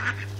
Ha ha ha!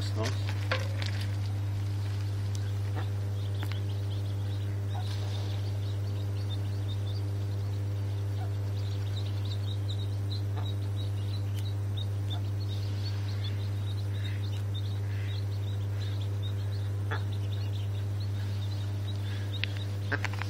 nice, nice. Thank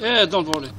Yeah, don't worry.